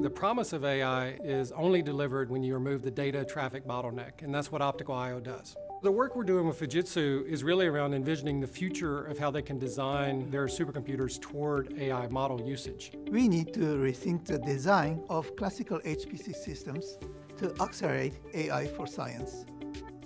The promise of AI is only delivered when you remove the data traffic bottleneck, and that's what Optical I.O. does. The work we're doing with Fujitsu is really around envisioning the future of how they can design their supercomputers toward AI model usage. We need to rethink the design of classical HPC systems to accelerate AI for science.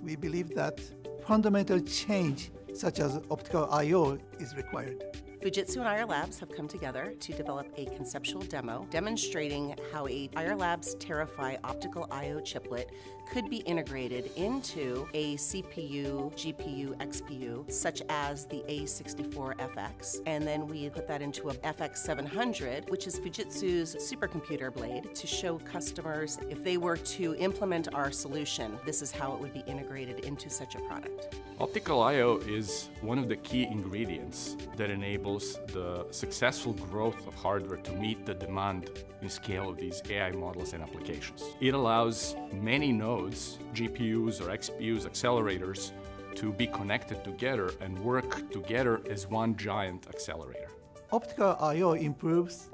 We believe that fundamental change such as optical I.O. is required. Fujitsu and Ayar Labs have come together to develop a conceptual demo demonstrating how a Ayar Labs TeraPHY optical I.O. chiplet could be integrated into a CPU, GPU, XPU, such as the A64FX. And then we put that into a FX700, which is Fujitsu's supercomputer blade, to show customers if they were to implement our solution, this is how it would be integrated into such a product. Optical I.O. is one of the key ingredients that enables the successful growth of hardware to meet the demand in scale of these AI models and applications. It allows many nodes, GPUs or XPUs, accelerators, to be connected together and work together as one giant accelerator. Optical I.O. improves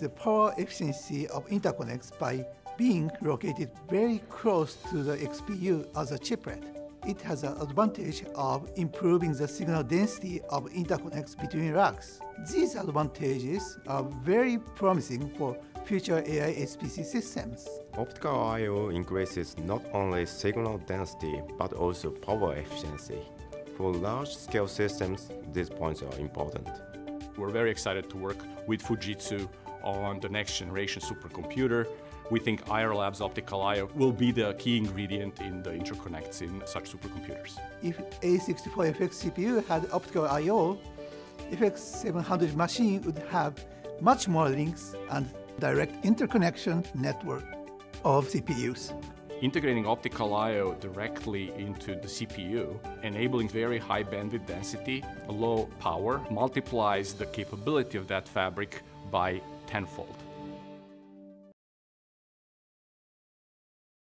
the power efficiency of interconnects by being located very close to the XPU as a chiplet it has an advantage of improving the signal density of interconnects between racks. These advantages are very promising for future AI HPC systems. Optical I.O. increases not only signal density but also power efficiency. For large-scale systems, these points are important. We're very excited to work with Fujitsu on the next generation supercomputer we think Ayar Labs Optical I.O. will be the key ingredient in the interconnects in such supercomputers. If A64FX CPU had optical I.O., FX700 machine would have much more links and direct interconnection network of CPUs. Integrating optical I.O. directly into the CPU, enabling very high bandwidth density, low power, multiplies the capability of that fabric by tenfold.